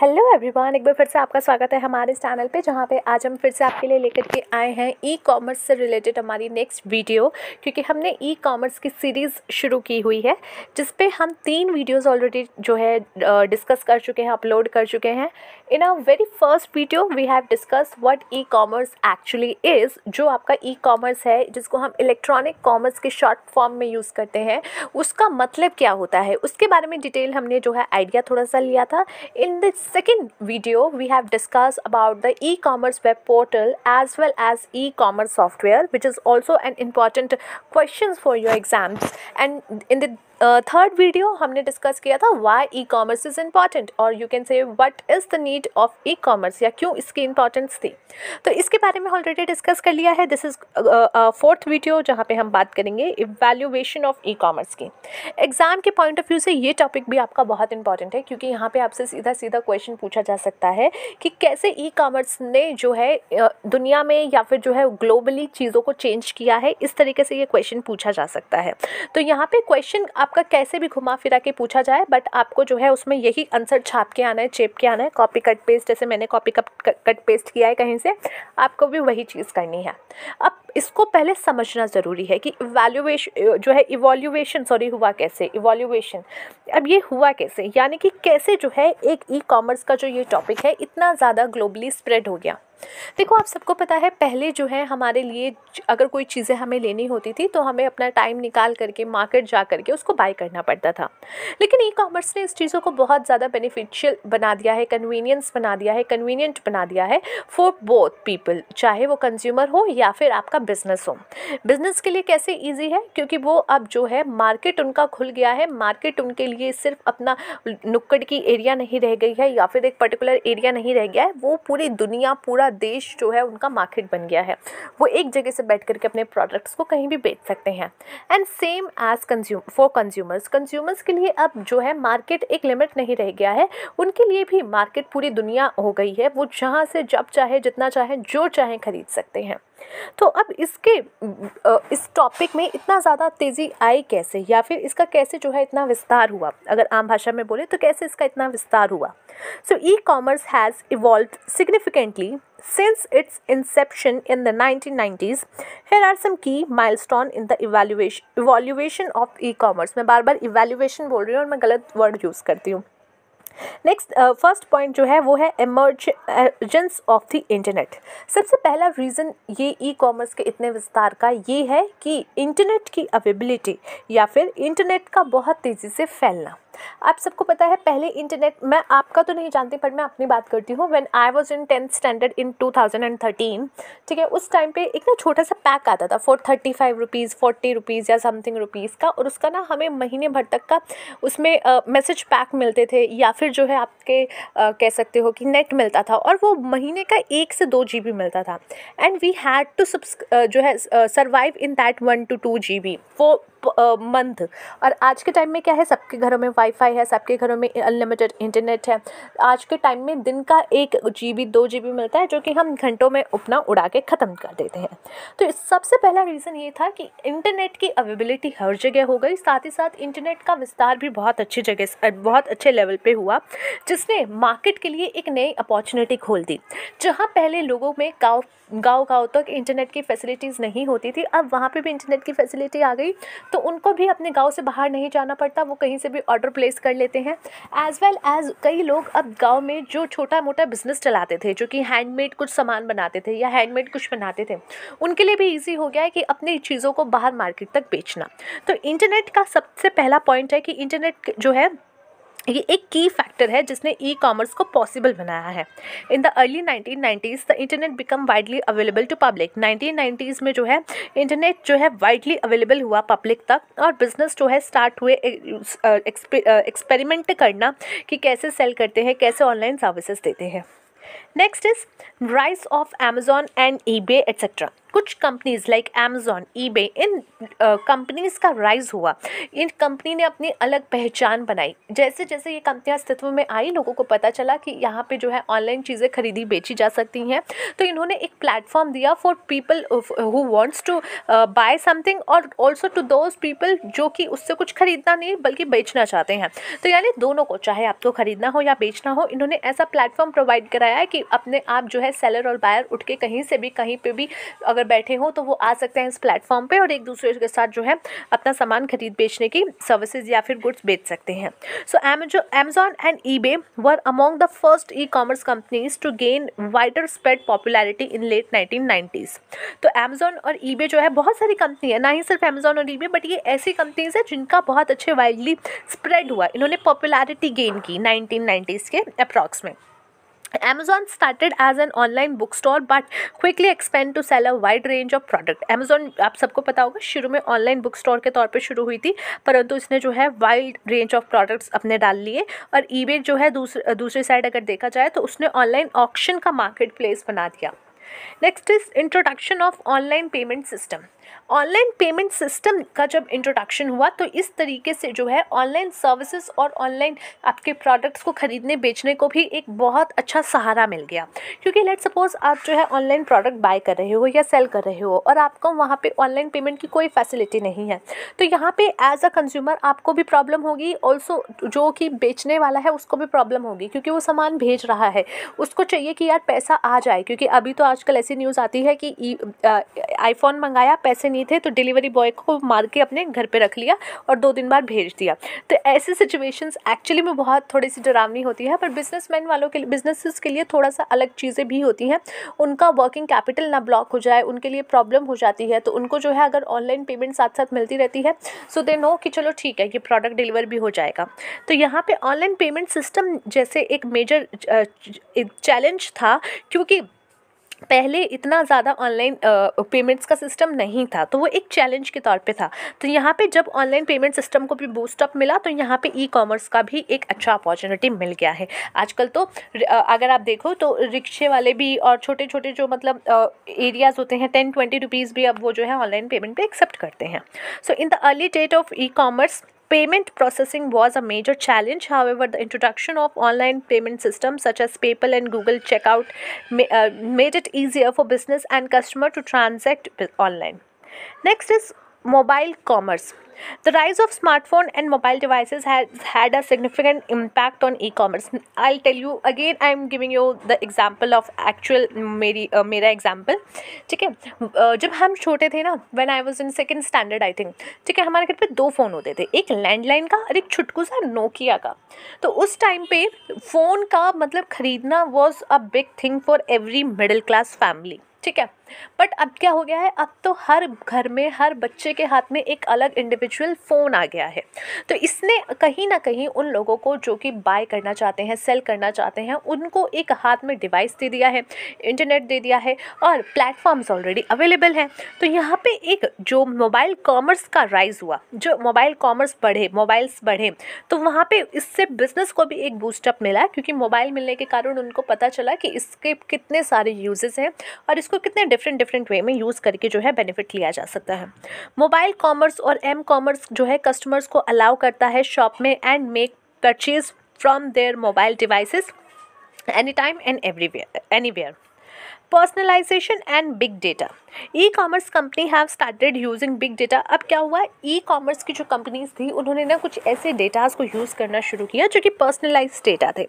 Hello everyone एक बार फिर से आपका स्वागत है हमारे इस चैनल पे, जहाँ पे आज हम फिर से आपके लिए लेकर के आए हैं ई कॉमर्स से रिलेटेड हमारी नेक्स्ट वीडियो क्योंकि हमने ई कॉमर्स की सीरीज़ शुरू की हुई है, जिस पे हम तीन वीडियोस ऑलरेडी जो है डिस्कस कर चुके हैं अपलोड कर चुके हैं। In a very first video we have discuss what e commerce actually is जो आपका ई कॉमर्स है, जिसको हम इलेक्ट्रॉनिक कॉमर्स के शॉर्ट फॉर्म में यूज़ करते हैं, उसका मतलब क्या होता है? उसके बारे में डिटेल हमने जो है आइडिया थोड़ा सा लिया था। In this second video we have discussed about the e-commerce web portal as well as e-commerce software which is also an important questions for your exams. And in the third video हमने discuss किया था why e commerce is important और you can say what is the need of e commerce या क्यों इसकी importance थी। तो इसके बारे में ऑलरेडी डिस्कस कर लिया है। दिस इज़ फोर्थ वीडियो जहाँ पे हम बात करेंगे इवेल्यूएशन ऑफ़ ई कॉमर्स की। एग्ज़ाम के पॉइंट ऑफ़ व्यू से ये टॉपिक भी आपका बहुत इंपॉर्टेंट है क्योंकि यहाँ पे आपसे सीधा सीधा क्वेश्चन पूछा जा सकता है कि कैसे ई कॉमर्स ने जो है दुनिया में या फिर जो है ग्लोबली चीज़ों को चेंज किया है। इस तरीके से ये क्वेश्चन पूछा जा सकता है। तो यहाँ पे क्वेश्चन आप आपका कैसे भी घुमा फिरा के पूछा जाए बट आपको जो है उसमें यही आंसर छाप के आना है, चेप के आना है कॉपी कट पेस्ट जैसे मैंने कॉपी कट कट पेस्ट किया है कहीं से, आपको भी वही चीज़ करनी है। अब इसको पहले समझना ज़रूरी है कि इवेल्यूएशन जो है इवॉल्यूएशन सॉरी हुआ कैसे? इवॉल्यूएशन अब ये हुआ कैसे? यानी कि कैसे जो है एक ई e कॉमर्स का जो ये टॉपिक है, इतना ज़्यादा ग्लोबली स्प्रेड हो गया। देखो, आप सबको पता है, पहले जो है, हमारे लिए अगर कोई चीज़ें हमें लेनी होती थी तो हमें अपना टाइम निकाल करके मार्केट जा करके उसको बाय करना पड़ता था। लेकिन ई कॉमर्स ने इस चीज़ों को बहुत ज़्यादा बेनिफिशियल बना दिया है कन्वीनियंस बना दिया है कन्वीनियंट बना दिया है फॉर बोथ पीपल चाहे वो कंज्यूमर हो या फिर आपका बिज़नेस हो। बिज़नेस के लिए कैसे ईजी है? क्योंकि वो अब जो है मार्केट उनका खुल गया है मार्केट उनके लिए सिर्फ़ अपना नुक्कड़ की एरिया नहीं रह गई है या फिर एक पर्टिकुलर एरिया नहीं रह गया है, वो पूरी दुनिया, पूरा देश जो है उनका मार्केट बन गया है। वो एक जगह से बैठ करके अपने प्रोडक्ट्स को कहीं भी बेच सकते हैं। And same as consume for consumers consumers के लिए अब जो है मार्केट एक लिमिट नहीं रह गया है। उनके लिए भी मार्केट पूरी दुनिया हो गई है। वो जहाँ से जब चाहे, जितना चाहे, जो चाहे खरीद सकते हैं। तो अब इसके इस टॉपिक में इतना ज़्यादा तेज़ी आई कैसे? या फिर इसका कैसे जो है इतना विस्तार हुआ? अगर आम भाषा में बोले तो कैसे इसका इतना विस्तार हुआ? So e commerce has evolve significantly Since its inception in the 1990s, here are some key milestone in the evaluation evaluation of e-commerce. मैं बार बार evaluation बोल रही हूँ और मैं गलत word यूज़ करती हूँ। नेक्स्ट फ़र्स्ट पॉइंट जो है वो है एमर्जेंस ऑफ़ द इंटरनेट सबसे पहला रीज़न ये ई e कॉमर्स के इतने विस्तार का ये है कि इंटरनेट की अवेबिलिटी या फिर इंटरनेट का बहुत तेज़ी से फैलना। आप सबको पता है पहले इंटरनेट मैं आपका तो नहीं जानती पर मैं अपनी बात करती हूँ। When I was in tenth standard in 2013 ठीक है उस टाइम पे एक ना छोटा सा पैक आता था for thirty five rupees forty rupees या समथिंग रुपीज़ का और उसका ना हमें महीने भर तक का उसमें मैसेज पैक मिलते थे या फिर जो है आपके आ, कह सकते हो कि नेट मिलता था और वो महीने का एक से दो जी मिलता था। एंड वी हैड टू जो है survive in that one to two G वो मंथ और आज के टाइम में क्या है सबके घरों में वाईफाई है, सबके घरों में अनलिमिटेड इंटरनेट है। आज के टाइम में दिन का एक जी बी दो जी बी मिलता है, जो कि हम घंटों में अपना उड़ा के ख़त्म कर देते हैं। तो सबसे पहला रीज़न ये था कि इंटरनेट की अवेबिलिटी हर जगह हो गई, साथ ही साथ इंटरनेट का विस्तार भी बहुत अच्छी जगह बहुत अच्छे लेवल पर हुआ, जिसने मार्केट के लिए एक नई अपॉर्चुनिटी खोल दी। जहाँ पहले लोगों में गाँव गाँव गाँव तक तो इंटरनेट की फैसिलिटीज़ नहीं होती थी, अब वहाँ पे भी इंटरनेट की फैसिलिटी आ गई तो उनको भी अपने गाँव से बाहर नहीं जाना पड़ता, वो कहीं से भी ऑर्डर प्लेस कर लेते हैं। एज़ वेल एज़ कई लोग अब गाँव में जो छोटा मोटा बिज़नेस चलाते थे, जो कि हैंडमेड कुछ सामान बनाते थे या हैंडमेड कुछ बनाते थे, उनके लिए भी ईजी हो गया है कि अपनी चीज़ों को बाहर मार्केट तक बेचना। तो इंटरनेट का सबसे पहला पॉइंट है कि इंटरनेट जो है ये एक की फैक्टर है जिसने ई कॉमर्स को पॉसिबल बनाया है। In the early nineteen nineties the internet become widely available to public nineteen nineties में जो है इंटरनेट जो है वाइडली अवेलेबल हुआ पब्लिक तक और बिज़नेस जो है स्टार्ट हुए एक्सपेरिमेंट करना कि कैसे सेल करते हैं, कैसे ऑनलाइन सर्विसेज़ देते हैं। Next is rise of Amazon and eBay etcetera कुछ कंपनीज़ लाइक अमेजोन ईबे इन कंपनीज़ का राइज हुआ। इन कंपनी ने अपनी अलग पहचान बनाई। जैसे जैसे ये कंपनियाँ अस्तित्व में आई, लोगों को पता चला कि यहाँ पे जो है ऑनलाइन चीज़ें खरीदी, बेची जा सकती हैं। तो इन्होंने एक प्लेटफॉर्म दिया for people who wants to buy something और ऑल्सो टू दोज पीपल जो कि उससे कुछ खरीदना नहीं, बल्कि बेचना चाहते हैं। तो यानी दोनों को, चाहे आपको खरीदना हो या बेचना हो, इन्होंने ऐसा प्लेटफॉर्म प्रोवाइड कराया है कि अपने आप जो है सेलर और बायर उठ के कहीं से भी, कहीं पर भी अगर बैठे हों तो वो आ सकते हैं इस प्लेटफॉर्म पे और एक दूसरे के साथ जो है अपना सामान खरीद बेचने की सर्विसेज़ या फिर गुड्स बेच सकते हैं। So Amazon and eBay were among the first e commerce companies to gain wider spread popularity in late nineteen तो अमेजोन और ई जो है बहुत सारी कंपनी है, ना ही सिर्फ़ अमेजोन और ई बट ये ऐसी कंपनीज़ है जिनका बहुत अच्छे वाइडली स्प्रेड हुआ। इन्होंने पॉपुलैरिटी गेन की नाइनटीन के अप्रॉक्स में। Amazon started as an online bookstore, but quickly expand to sell a wide range of product. Amazon, आप सबको पता होगा, शुरू में ऑनलाइन बुक स्टोर के तौर पे शुरू हुई थी, परंतु इसने जो है वाइड रेंज ऑफ़ प्रोडक्ट्स अपने डाल लिए, और ईबे जो है दूसरे दूसरी साइड अगर देखा जाए तो उसने ऑनलाइन ऑक्शन का मार्केट प्लेस बना दिया next is introduction of online payment system online payment system का जब इंट्रोडक्शन हुआ तो इस तरीके से जो है ऑनलाइन सर्विसेज़ और ऑनलाइन आपके प्रोडक्ट्स को ख़रीदने, बेचने को भी एक बहुत अच्छा सहारा मिल गया। क्योंकि लेट सपोज़ आप जो है ऑनलाइन प्रोडक्ट बाय कर रहे हो या सेल कर रहे हो और आपको वहाँ पे ऑनलाइन पेमेंट की कोई फैसिलिटी नहीं है तो यहाँ पे एज अ कंज्यूमर आपको भी प्रॉब्लम होगी। ऑल्सो जो कि बेचने वाला है, उसको भी प्रॉब्लम होगी, क्योंकि वो सामान भेज रहा है। उसको चाहिए कि यार पैसा आ जाए, क्योंकि अभी तो आजकल ऐसी न्यूज़ आती है कि आईफोन मंगाया, पैसे नहीं थे तो डिलीवरी बॉय को मार के अपने घर पे रख लिया और दो दिन बाद भेज दिया। तो ऐसी सिचुएशंस एक्चुअली में बहुत थोड़ी सी डरावनी होती है, पर बिजनेसमैन वालों के लिए बिजनेसेस के लिए थोड़ा सा अलग चीज़ें भी होती हैं। उनका वर्किंग कैपिटल ना ब्लॉक हो जाए, उनके लिए प्रॉब्लम हो जाती है तो उनको जो है अगर ऑनलाइन पेमेंट साथ साथ मिलती रहती है सो दे नो कि चलो ठीक है, ये प्रोडक्ट डिलीवर भी हो जाएगा। तो यहाँ पर ऑनलाइन पेमेंट सिस्टम जैसे एक मेजर चैलेंज था, क्योंकि पहले इतना ज़्यादा ऑनलाइन पेमेंट्स का सिस्टम नहीं था तो वो एक चैलेंज के तौर पे था। तो यहाँ पे जब ऑनलाइन पेमेंट सिस्टम को भी बूस्टअप मिला तो यहाँ पे ई कॉमर्स का भी एक अच्छा अपॉर्चुनिटी मिल गया है। आजकल तो अगर आप देखो तो रिक्शे वाले भी और छोटे छोटे जो मतलब एरियाज़ होते हैं टेन ट्वेंटी रुपीज़ भी अब वो जो है ऑनलाइन पेमेंट पे एक्सेप्ट करते हैं। So in the early date of e commerce Payment processing was a major challenge. However, the introduction of online payment systems such as PayPal and Google Checkout uh, made it easier for business and customer to transact online. Next is mobile commerce. The rise of smartphone and mobile devices has had a significant impact on e-commerce. I'll tell you again. I'm giving you the example of actual मेरी uh, मेरा example ठीक है uh, जब हम छोटे थे ना when I was in second standard I think ठीक है हमारे घर पे दो फ़ोन होते थे एक लैंडलाइन का और एक छुटकू सा नोकिया का तो उस टाइम पे फ़ोन का मतलब ख़रीदना was a big thing for every middle class family ठीक है बट अब क्या हो गया है? अब तो हर घर में, हर बच्चे के हाथ में एक अलग इंडिविजुअल फ़ोन आ गया है। तो इसने कहीं ना कहीं उन लोगों को जो कि बाय करना चाहते हैं सेल करना चाहते हैं, उनको एक हाथ में डिवाइस दे दिया है इंटरनेट दे दिया है और प्लेटफॉर्म्स ऑलरेडी अवेलेबल हैं। तो यहाँ पे एक जो मोबाइल कॉमर्स का राइज हुआ, जो मोबाइल कॉमर्स बढ़े मोबाइल्स बढ़े तो वहाँ पे इससे बिज़नेस को भी एक बूस्टअप मिला क्योंकि मोबाइल मिलने के कारण उनको पता चला कि इसके कितने सारे यूजेस हैं और इसको कितने डिफरेंट डिफरेंट वे में यूज़ करके जो है बेनिफिट लिया जा सकता है। मोबाइल कॉमर्स और एम कॉमर्स जो है कस्टमर्स को अलाउ करता है शॉप में and make purchase from their mobile devices any time and everywhere anywhere personalization and big data e commerce company have started using big data अब क्या हुआ? ई कॉमर्स की जो कंपनीज़ थी, उन्होंने ना कुछ ऐसे डेटाज को यूज़ करना शुरू किया जो कि पर्सनलाइज डेटा थे।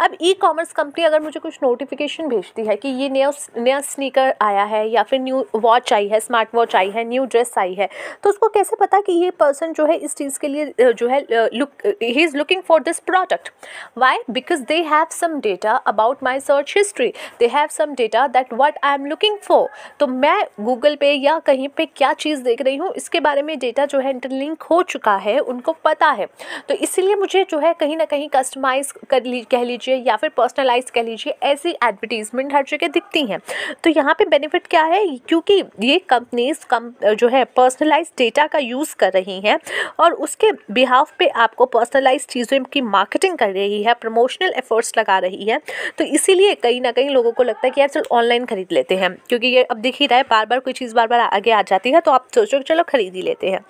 अब ई कॉमर्स कंपनी अगर मुझे कुछ नोटिफिकेशन भेजती है कि ये नया नया स्नीकर आया है या फिर न्यू वॉच आई है स्मार्ट वॉच आई है न्यू ड्रेस आई है तो उसको कैसे पता कि ये पर्सन जो है इस चीज़ के लिए जो है look he is looking for this product why because they have some data about my search history they have some data that what I am looking for तो मैं गूगल पे या कहीं पे क्या चीज़ देख रही हूँ, इसके बारे में डेटा जो है इंटरलिंक हो चुका है, उनको पता है। तो इसीलिए मुझे जो है कहीं ना कहीं कस्टमाइज़ कर ली, कह लीजिए या फिर पर्सनलाइज कह लीजिए, ऐसी एडवर्टीजमेंट हर जगह दिखती हैं। तो यहाँ पे बेनिफिट क्या है? क्योंकि ये कंपनीज़ कम, जो है पर्सनलाइज डेटा का यूज़ कर रही हैं और उसके बिहाफ पे आपको पर्सनलाइज चीज़ों की मार्केटिंग कर रही है प्रमोशनल एफर्ट्स लगा रही है। तो इसीलिए कहीं ना कहीं लोगों को लगता है कि यार चल ऑनलाइन ऑनलाइन खरीद लेते हैं। क्योंकि ये अब दिख ही रहा है बार बार कोई चीज़ बार बार आगे आ जाती है तो आप सोचो चलो खरीद ही लेते हैं।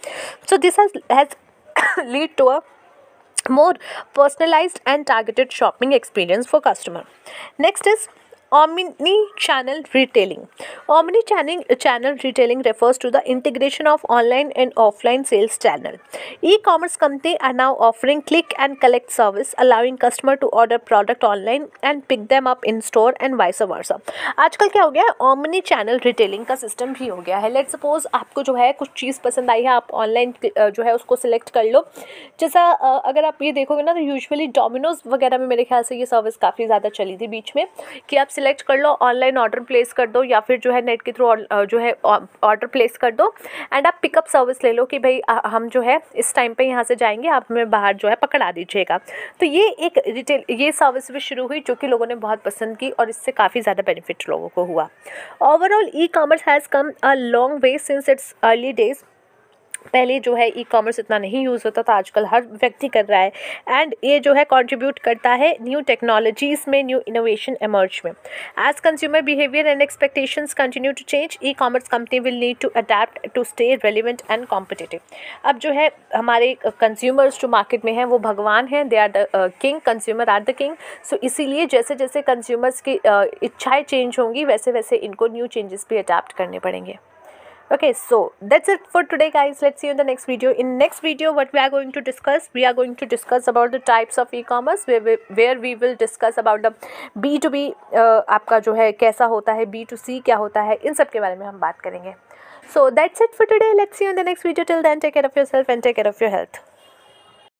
So this has lead to a more personalized and targeted shopping experience for customer. Next is Omni-channel retailing. Omni-channel channel retailing refers to the integration of online and offline sales channel. E-commerce companies are now offering click and collect service, allowing customer to order product online and pick them up in store and vice versa. आजकल क्या हो गया है omni channel retailing का system भी हो गया है लेट सपोज़ आपको जो है कुछ चीज़ पसंद आई है आप ऑनलाइन जो है उसको सिलेक्ट कर लो जैसा अगर आप ये देखोगे ना तो यूजुअली डोमिनोज वगैरह में मेरे ख्याल से ये सर्विस काफ़ी ज़्यादा चली थी बीच में कि आप सिलेक्ट कर लो ऑनलाइन ऑर्डर प्लेस कर दो या फिर जो है नेट के थ्रू जो है ऑर्डर प्लेस कर दो। एंड आप पिकअप सर्विस ले लो कि भाई हम जो है, इस टाइम पे यहाँ से जाएँगे, आप हमें बाहर जो है पकड़ा दीजिएगा। तो ये एक रिटेल ये सर्विस भी शुरू हुई जो कि लोगों ने बहुत पसंद की और इससे काफ़ी ज़्यादा बेनिफिट लोगों को हुआ। Overall e commerce has come a long way since its early days पहले जो है ई कॉमर्स इतना नहीं यूज़ होता था आजकल हर व्यक्ति कर रहा है। एंड ये जो है कंट्रीब्यूट करता है न्यू टेक्नोलॉजीज़ में न्यू इनोवेशन एमर्ज में। As consumer behaviour and expectations continue to change e commerce company will need to adapt to stay relevant and competitive अब जो है हमारे कंज्यूमर्स जो मार्केट में हैं वो भगवान हैं they are the king consumer are the king so इसीलिए जैसे जैसे कंज्यूमर्स की uh, इच्छाएँ चेंज होंगी वैसे वैसे इनको न्यू चेंजेस भी अडेप्ट करने पड़ेंगे। okay so that's it for today guys let's see you in the next video in next video what we are going to discuss we are going to discuss about the types of e-commerce where we, where we will discuss about the b2b uh, आपका जो है कैसा होता है b2c क्या होता है इन सब के बारे में हम बात करेंगे so that's it for today let's see you in the next video till then take care of yourself and take care of your health